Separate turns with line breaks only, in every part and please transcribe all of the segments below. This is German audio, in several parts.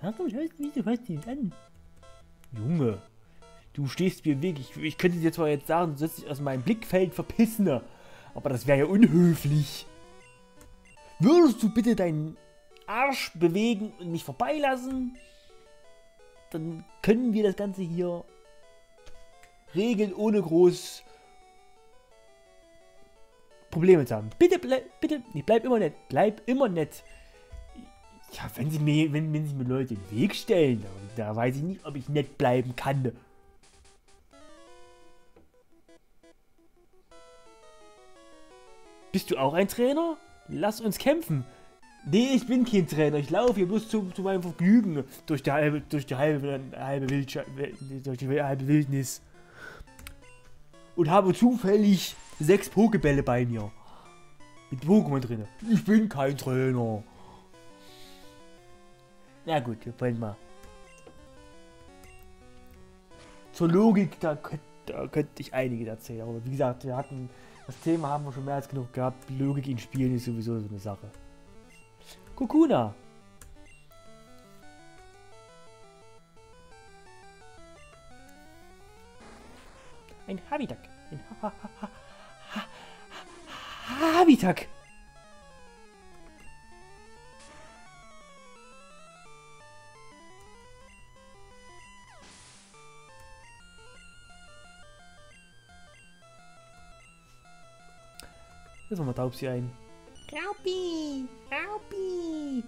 Sag doch, wieso fasst ihn an? Junge, du stehst mir im Weg. Ich, ich könnte dir zwar jetzt sagen, du sollst dich aus meinem Blickfeld verpissen, aber das wäre ja unhöflich. Würdest du bitte deinen Arsch bewegen und mich vorbeilassen? Dann können wir das Ganze hier regeln, ohne groß Probleme zu haben. Bitte, bleib, bitte, nee, bleib immer nett, bleib immer nett. Ja, wenn sie mir, wenn, wenn sie mir Leute den Weg stellen, da, da weiß ich nicht, ob ich nett bleiben kann. Bist du auch ein Trainer? Lass uns kämpfen. Nee, ich bin kein Trainer. Ich laufe hier bloß zu, zu meinem Vergnügen durch die halbe, durch die halbe, halbe, durch die halbe Wildnis. Und habe zufällig sechs Pokebälle bei mir. Mit Pokémon drin. Ich bin kein Trainer. Na gut, wir wollen mal. Zur Logik, da könnte, da könnte ich einiges erzählen. Aber wie gesagt, wir hatten das Thema haben wir schon mehr als genug gehabt. Logik in Spielen ist sowieso so eine Sache. Kokuna. Ein Habitak. Ein ha ha ha ha ha Habitak. Machen wir Taubsi ein. Raupi! Raupi!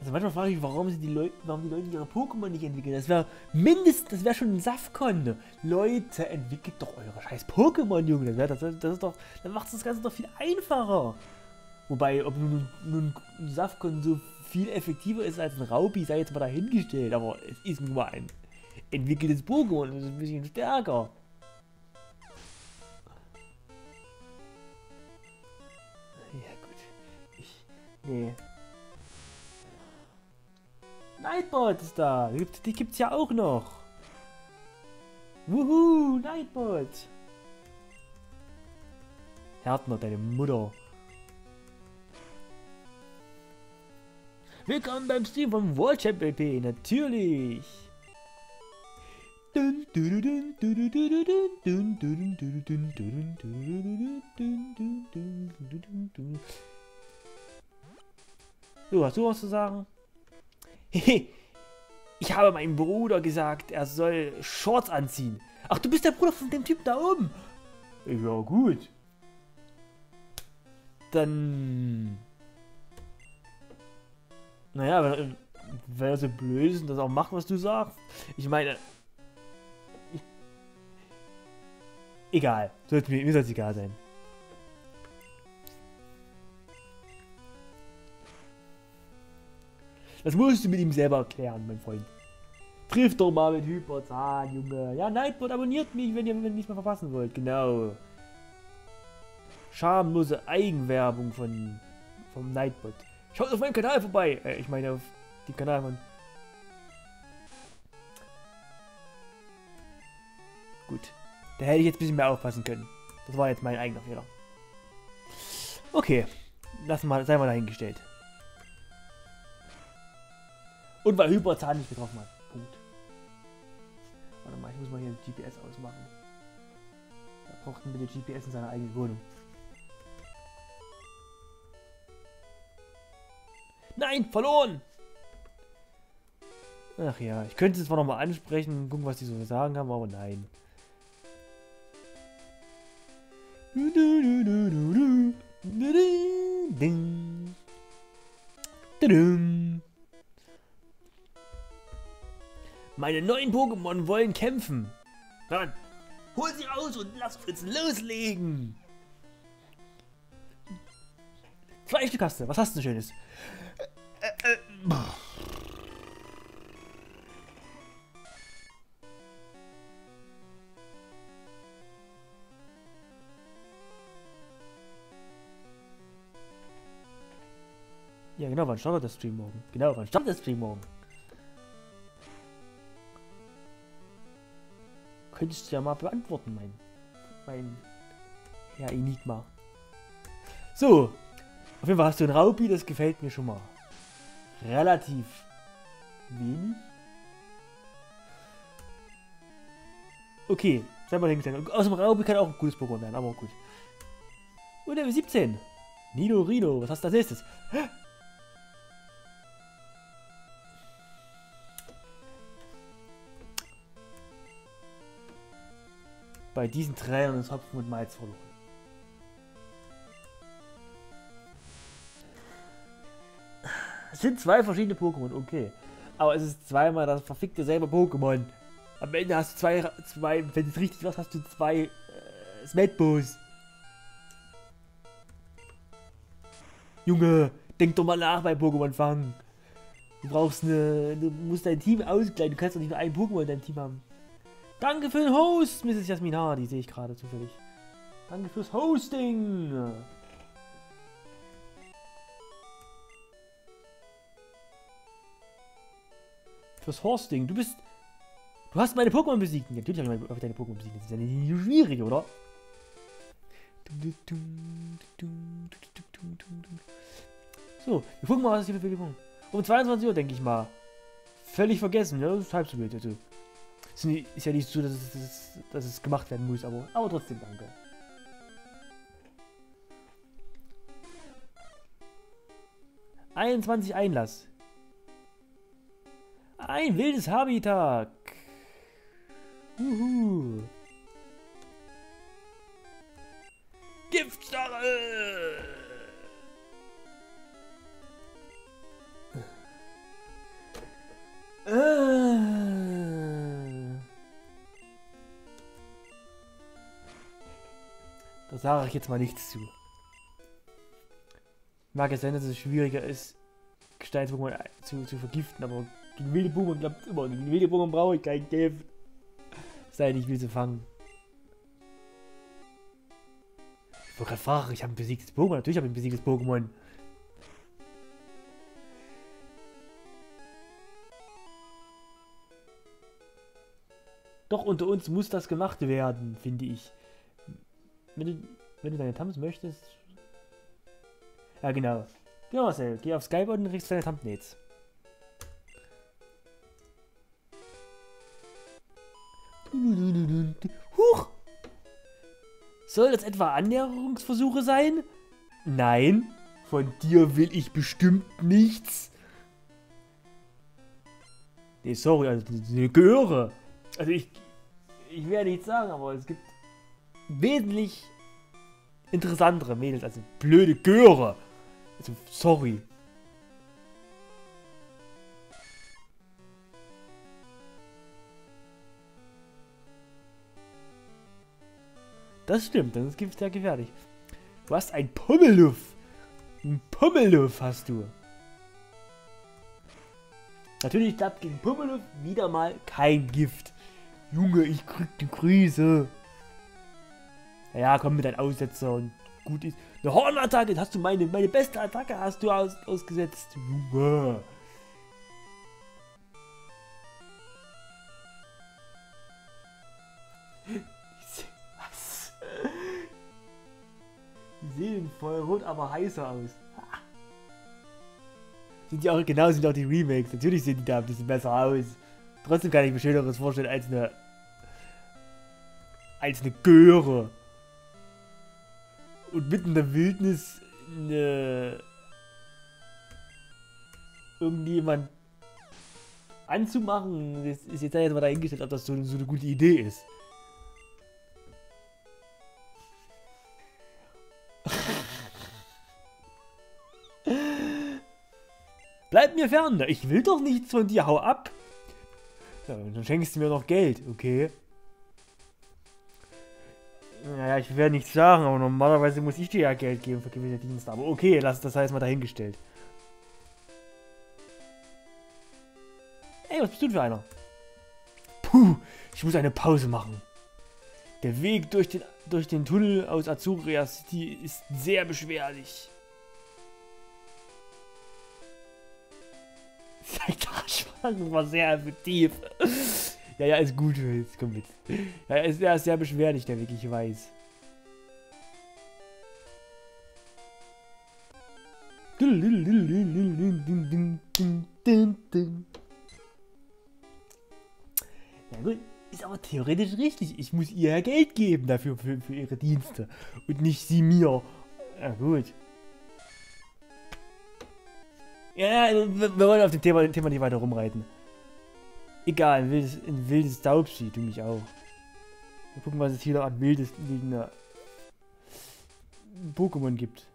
Also manchmal frage ich mich, warum, sie die Leute, warum die Leute ihre Pokémon nicht entwickeln. Das wäre mindestens, das wäre schon ein Safkon. Leute, entwickelt doch eure scheiß Pokémon, Junge. Das, das, das ist doch, dann macht das Ganze doch viel einfacher. Wobei, ob nun, nun ein Safkon so viel effektiver ist als ein Raupi, sei jetzt mal dahingestellt. Aber es ist nur ein entwickeltes Pokémon. Das ist ein bisschen stärker. Nee. Nightbot ist da. Die gibt's ja auch noch. Wuhu, Nightbot. Härtner, deine Mutter. Willkommen beim Stream vom World Champ LP, natürlich. Du, hast du was zu sagen? ich habe meinem Bruder gesagt, er soll Shorts anziehen. Ach, du bist der Bruder von dem Typ da oben. Ja, gut. Dann... Naja, wenn, wenn er so blöd ist und das auch macht, was du sagst. Ich meine... Ich, egal. mir soll es egal sein. Das musst du mit ihm selber erklären, mein Freund. Triff doch mal mit Hyperzahn, Junge. Ja, Nightbot abonniert mich, wenn ihr mich nicht mehr verpassen wollt. Genau. Schamlose Eigenwerbung von vom Nightbot. Schaut auf meinen Kanal vorbei. Äh, ich meine auf den Kanal von... Gut. Da hätte ich jetzt ein bisschen mehr aufpassen können. Das war jetzt mein eigener Fehler. Okay. Lassen mal, sei mal dahingestellt. Und weil Hyperzahn nicht getroffen hat. Punkt. Warte mal, ich muss mal hier GPS ausmachen. Er braucht bitte GPS in seiner eigenen Wohnung. Nein, verloren! Ach ja, ich könnte es zwar nochmal ansprechen, gucken, was die so sagen haben, aber nein. Ding. Meine neuen Pokémon wollen kämpfen. Dann hol sie raus und lass uns loslegen. Fleischkaste, was hast du Schönes? Äh, äh, ja, genau, wann startet der Stream morgen? Genau, wann startet der Stream morgen? Könntest du ja mal beantworten, mein, mein Herr Enigma. So, auf jeden Fall hast du ein Raupi, das gefällt mir schon mal relativ wenig. Okay, sei mal hingestellt. Aus dem Raum kann auch ein gutes Pokémon werden, aber gut. Und Level 17. Nido Rino, was hast du als nächstes? Bei diesen Trainern ist Hopfen und Malz verloren. Es sind zwei verschiedene Pokémon, okay. Aber es ist zweimal das verfickte selbe Pokémon. Am Ende hast du zwei, zwei wenn es richtig was, hast du zwei äh, Smetbos. Junge, denk doch mal nach bei Pokémon fangen. Du brauchst eine, du musst dein Team ausgleichen. Du kannst doch nicht nur ein Pokémon in deinem Team haben. Danke für den Host, Mrs. Jasmin die sehe ich gerade zufällig. Danke fürs Hosting. Fürs Hosting. Du bist... Du hast meine Pokémon besiegt. Natürlich habe ich deine Pokémon besiegt. Das ist ja nicht schwierig, oder? So, wir gucken mal, was hier für Bewegung. Um 22 Uhr, denke ich mal. Völlig vergessen, ja? Das ist halb so wild. Also. Ist ja nicht so, dass es, dass es gemacht werden muss, aber, aber trotzdem danke. Einundzwanzig Einlass. Ein wildes Habitat. Uhu. Giftstarre! Äh. Da sage ich jetzt mal nichts zu. Mag es sein, dass es schwieriger ist, Gesteinspokémon zu, zu vergiften, aber gegen wilde Pokémon klappt immer. Gegen wilde Pokémon brauche ich kein Gift. Sei nicht, will sie fangen. Ich wollte gerade fragen, ich habe ein besiegtes Pokémon. Natürlich habe ich ein besiegtes Pokémon. Doch unter uns muss das gemacht werden, finde ich. Wenn du, wenn du deine Thumbs möchtest. Ja, genau. Genau, Marcel. Geh auf Skype und kriegst deine Thumbnails. Huch! Soll das etwa Annäherungsversuche sein? Nein, von dir will ich bestimmt nichts. Nee, sorry, also eine Göre. Also ich, ich werde nichts sagen, aber es gibt wesentlich interessantere Mädels als blöde Göre. Also, sorry. Das stimmt, das ist sehr gefährlich. Du hast ein Pummeluff. Ein Pummeluff hast du. Natürlich klappt gegen Pummeluff wieder mal kein Gift. Junge, ich krieg die Krise. Ja, komm mit deinem Aussetzer und gut ist. Eine Hornattacke, hast du meine, meine beste Attacke hast du aus, ausgesetzt. Junge. Was? Die sehen voll rot, aber heißer aus. Sind die auch, genau, sind auch die Remakes. Natürlich sehen die da ein bisschen besser aus. Trotzdem kann ich mir Schöneres vorstellen als eine. als eine Göre. Und mitten in der Wildnis eine. irgendjemand anzumachen, das ist jetzt jetzt mal dahingestellt, ob das so, so eine gute Idee ist. Bleib mir fern, ich will doch nichts von dir, hau ab. Ja, dann schenkst du mir noch Geld, okay? Naja, ich werde nichts sagen, aber normalerweise muss ich dir ja Geld geben für gewisse Dienste. Aber okay, lass das heißt mal dahingestellt. Ey, was bist du für einer? Puh, ich muss eine Pause machen. Der Weg durch den, durch den Tunnel aus Azuria City ist sehr beschwerlich. Sein Arschwagen war sehr effektiv. Ja, ja, ist gut. Jetzt komm mit. Ja, ist, ja sehr beschwerlich, der wirklich weiß. Ja gut, ist aber theoretisch richtig. Ich muss ihr ja Geld geben dafür, für, für ihre Dienste. Und nicht sie mir. Ja gut. Ja, wir wollen auf dem Thema, Thema nicht weiter rumreiten. Egal, ein wildes, ein wildes Daubsi, du mich auch. Wir gucken, was es hier an wildes liegender Pokémon gibt.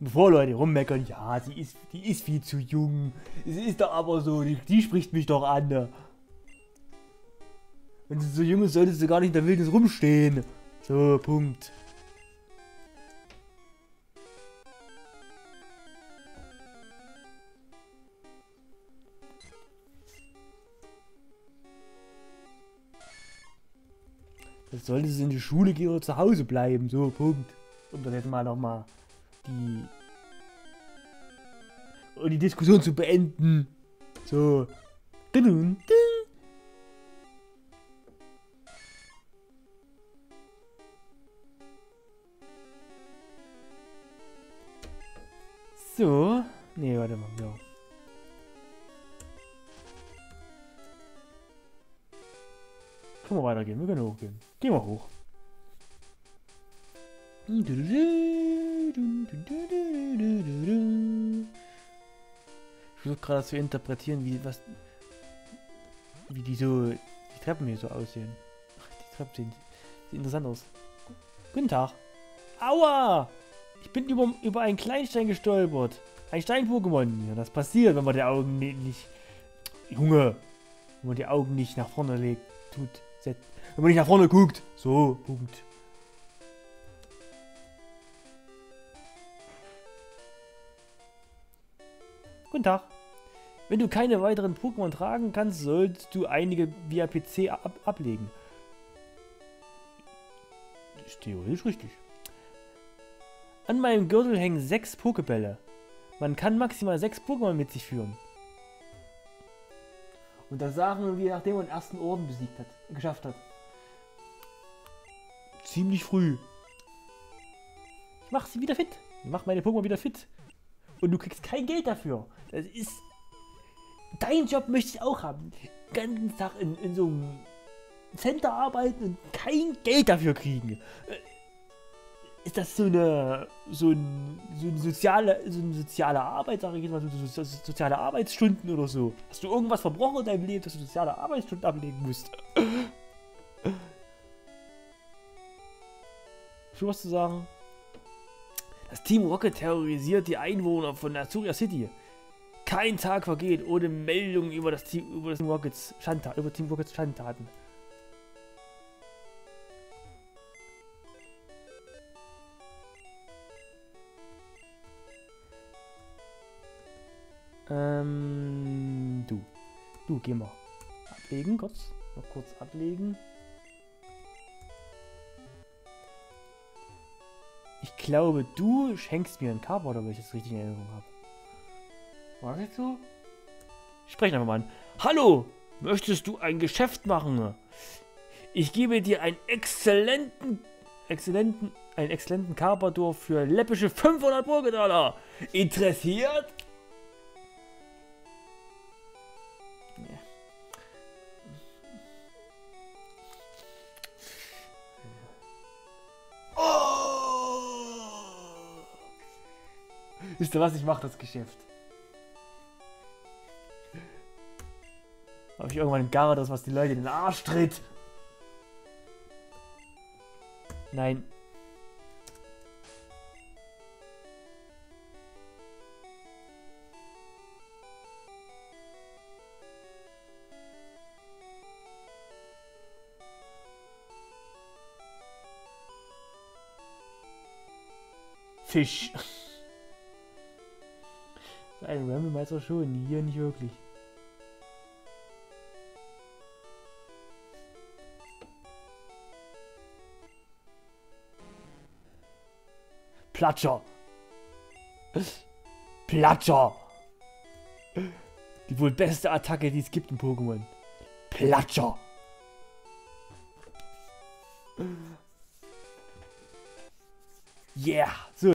bevor Leute rummeckern, ja, sie ist, die ist viel zu jung. Es ist doch aber so, die, die spricht mich doch an. Wenn sie so jung ist, sollte sie gar nicht in der Wildnis rumstehen. So, Punkt. Das sollte sie in die Schule gehen oder zu Hause bleiben. So, Punkt. Und dann hätten wir nochmal die und die Diskussion zu beenden. So. So. Nee, warte mal. Ja. Können wir weitergehen? Wir können hochgehen. Gehen wir hoch. Ich versuche gerade zu interpretieren, wie was wie die so die Treppen hier so aussehen. Die Treppen sehen, sehen interessant aus. Guten Tag. Aua! Ich bin über, über einen Kleinstein gestolpert. Ein Stein-Pokémon. Ja, das passiert, wenn man die Augen nicht... Junge! Wenn man die Augen nicht nach vorne legt, tut... Wenn man nicht nach vorne guckt. So, Punkt. Guten Tag. Wenn du keine weiteren Pokémon tragen kannst, sollst du einige via PC ab ablegen. Ist theoretisch richtig. An meinem Gürtel hängen sechs Pokebälle. Man kann maximal sechs Pokémon mit sich führen. Und das sagen wir, nachdem man den ersten Orden besiegt hat, geschafft hat. Ziemlich früh. Ich mach sie wieder fit. Ich mach meine Pokémon wieder fit. Und du kriegst kein Geld dafür. Das ist. Dein Job möchte ich auch haben. Den ganzen Tag in, in so einem Center arbeiten und kein Geld dafür kriegen. Äh, ist das so eine so, ein, so eine soziale so eine soziale Arbeit, sage ich jetzt mal, so, so, so, soziale Arbeitsstunden oder so? Hast du irgendwas verbrochen in deinem Leben, dass du soziale Arbeitsstunden ablegen musst? Was zu sagen? Das Team Rocket terrorisiert die Einwohner von Azuria City. Kein Tag vergeht ohne Meldungen über das Team, über das Team Rockets Schandtaten, über Team Rockets Schandtaten. Ähm, du. Du, geh mal. Ablegen, kurz. Noch kurz ablegen. Ich glaube, du schenkst mir ein Carport, wenn ich das richtig in Erinnerung habe. War das so? Ich spreche einfach mal an. Hallo! Möchtest du ein Geschäft machen? Ich gebe dir einen exzellenten, exzellenten, einen exzellenten Carpador für läppische 500 Burgedollar. Interessiert? Wisst ihr was? Ich mache das Geschäft. Habe ich irgendwann gar das, was die Leute in den Arsch tritt. Nein. Fisch. Ein Ramble-Meister schon, hier nicht wirklich. Platscher! Platscher! Die wohl beste Attacke, die es gibt in Pokémon. Platscher! Yeah! So.